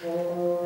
Música